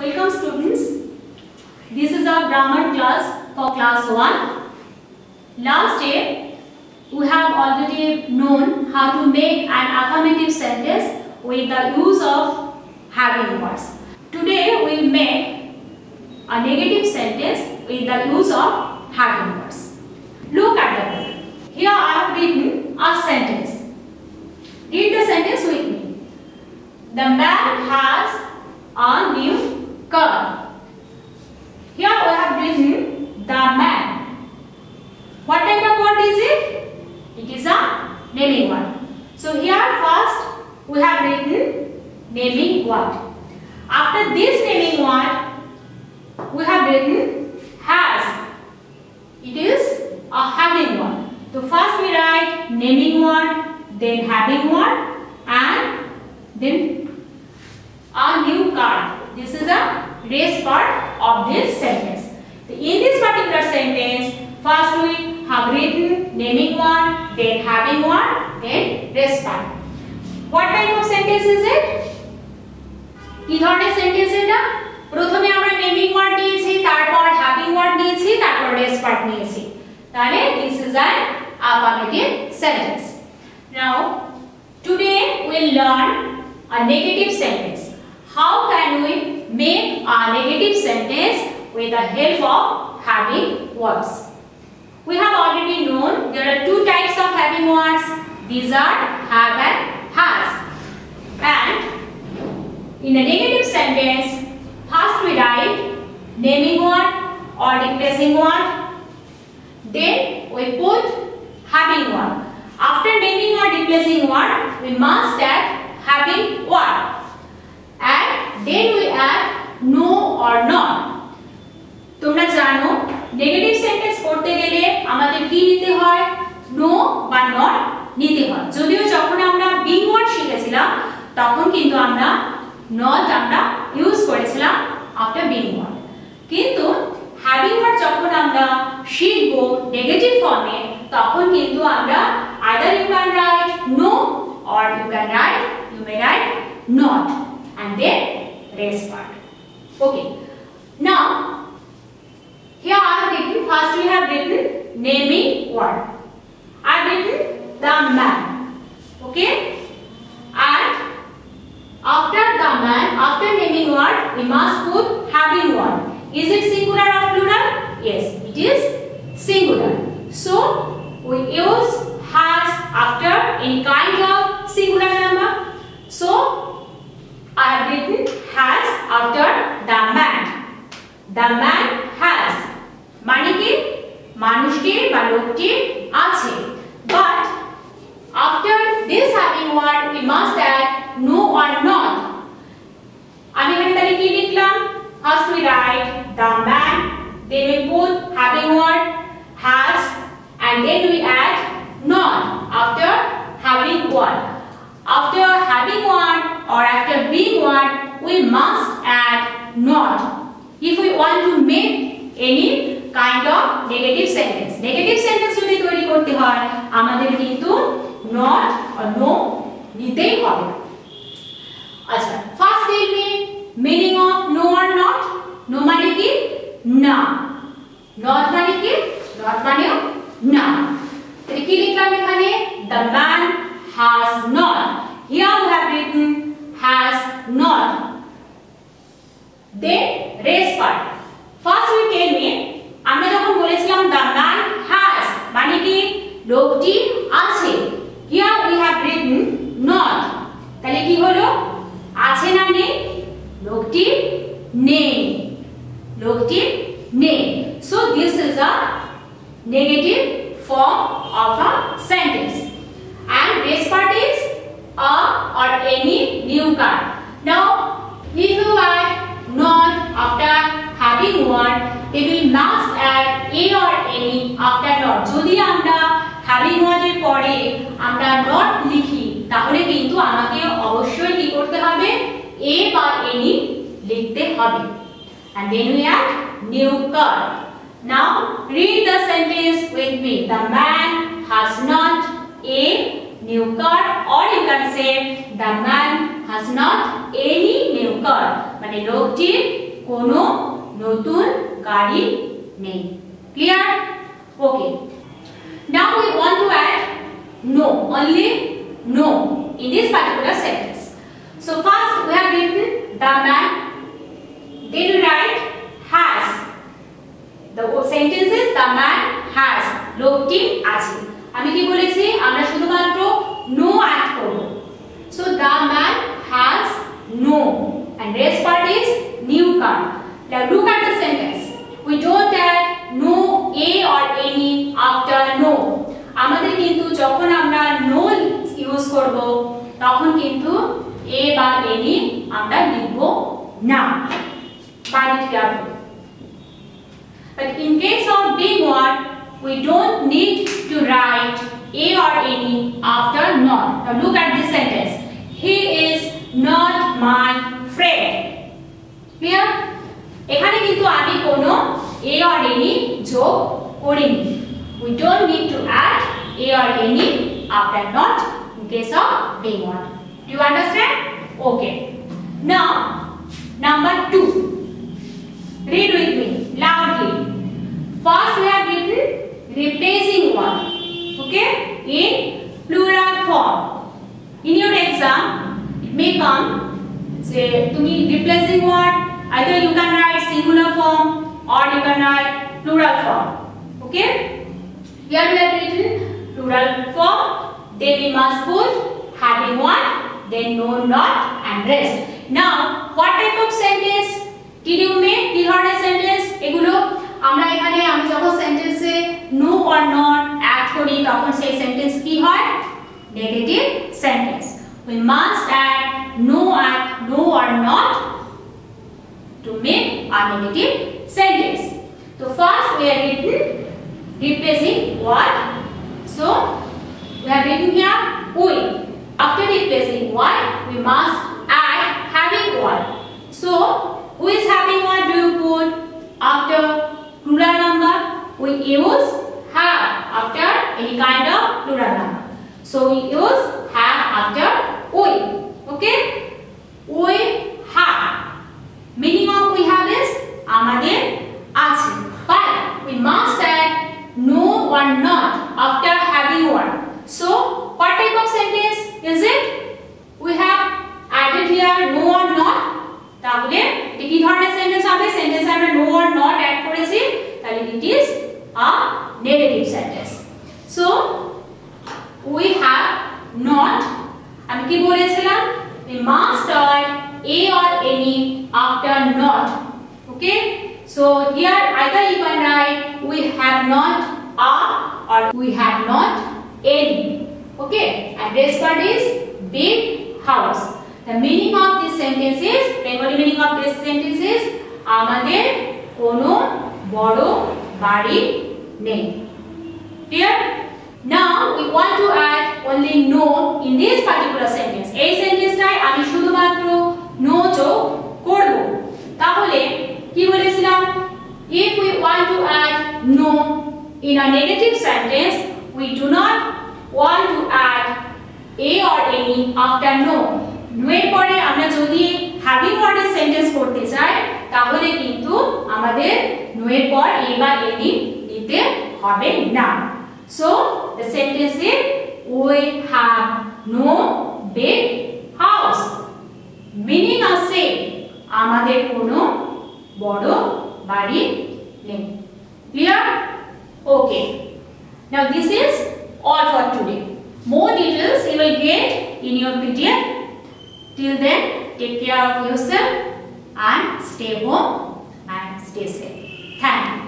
Welcome students. This is our grammar class for class 1. Last day we have already known how to make an affirmative sentence with the use of having words. Today we will make a negative sentence with the use of having words. Look at the book. Here I have written a sentence. Read the sentence with me. The man has a new car. Here we have written the man. What type of word is it? It is a naming word. So here first we have written naming word. After this naming word we have written has. It is a having word. So first we write naming word, then having word and then a new card. This is a race part of this sentence. So in this particular sentence, first we have written naming one, then having one, then race part. What type of sentence is it? কি ধরনের sentence এটা প্রথমে আমরা naming word নিয়েছি তারপর having word নিয়েছি তারপর race part নিয়েছি তাহলে this is an affirmative sentence now today we'll learn a negative sentence how can we make a negative sentence with the help of having words we have already known there are two types of having words these are have and has and in a negative sentence, first we write naming word or replacing word. Then we put having word. After naming or replacing word, we must add having word. And then we add no or not. তোমরা জানো negative sentence করতে গেলে আমাদের কি নিতে হয়? No বা not নিতে হয়। যদিও যখন আমরা বিং ওয়ার্ড শিখেছিলাম, তখন কিন্তু আমরা নট আমরা ইউজ করেছিলাম আফটার বিং ওয়ার্ড কিন্তু হ্যাভিং ওয়ার্ড যখন আমরা শিখব নেগেটিভ ফর্মে তখন কিন্তু আমরা either you can write no or you can write you may write not and then rest part okay now here I have written first we have written naming word I have written the man okay and after the man, after naming word, we must put having word. Is it singular or plural? Yes, it is singular. So, we use has after or not আমি এখানে তাহলে কি লিখলাম first we write the man then we put having word has and then we add not after having word after having word or after being word we must add not if we want to make any kind of negative sentence negative sentence যদি তৈরি করতে হয় আমাদের কিন্তু not or no নিতেই হবে আচ্ছা first tell me meaning of no are not know মানে কি না নট মানে কি নট মানে না তাহলে কি লিখলাম এখানে the man has not here we have written has not then race part first we tell me আমরা যখন বলেছিলাম the man has মানে কি লোকটি of a sentence and base part is a or any new card now if you add not after having one we must add a or any after not যদি আমরা having one এর পরে আমরা not লিখি তাহলে কিন্তু আমাকে অবশ্যই কি করতে হবে a বা any লিখতে হবে and then we add new card now read the sentence with me the man has not a new card or you can say the man has not any new card মানে লোকটির কোনো নতুন গাড়ি নেই clear okay now we want to add no only no in this particular sentence so first we have written the man then we write has the sentence is the man has লোকটি আছে আমি কি বলেছি? আমরা শুধুমাত্র no add করব। So the man has no and race part is new car now look at the sentence we don't add no a or any after no আমাদের কিন্তু যখন আমরা নো ইউজ করব, তখন কিন্তু এ বা এনি আমরা লিখব না। But in case of being one we don't need to write a or any after not now look at this sentence he is not my friend clear এখানে কিন্তু আমি কোনো a or any যোগ করিনি we don't need to add a or any after not in case of being one do you understand okay now number 2 read with replacing one okay in plural form in your exam it may come say তুমি replacing word either you can write singular form or you can write plural form okay here we have written plural form then we must put having one then no not and rest now what type of sentence did you make কি ধরনের sentence এগুলো আমরা এখানে আমি যখন সেন্টেন্সে no or not add করি তখন সেই সেন্টেন্স কি হয় negative sentence we must add no at no or not to make a negative sentence so first we have written replacing what so we have written here we after replacing what we must add having one so who is having one do you put after plural number we use have after any kind of plural number so we use have after we okay we have meaning of we have is আমাদের আছে but we must add no or not after having one so what type of sentence is it we have added here no or not তাহলে এটা কি ধরনের sentence হবে? সেন্টেন্সে আমি no or not add করেছি, তাহলে it is a negative sentence so we have not আমি কি বলেছিলাম? We must add a or any after not okay so here either you can write we have not a or we have not any okay address card is big house The meaning of this sentence is Bengali meaning of this sentence is আমাদের কোনো বড় বাড়ি নেই clear now we want to add only no in this particular sentence এই সেন্টেন্সটাই আমি শুধুমাত্র no যোগ করব তাহলে কি বলেছিলাম if we want to add no in a negative sentence we do not want to add a or any after no নোয়ের পরে আমরা যদি হ্যাভিং ওয়ার্ডের সেন্টেন্স করতে চাই, তাহলে কিন্তু আমাদের নোয়ের পর এ বা এনি দিতে হবে না। So the sentence is we have no big house meaning আছে, আমাদের কোনো বড় বাড়ি নেই। Clear okay now this is all for today. More details you will get in your pdf Till then, take care of yourself and stay home and stay safe. Thank you.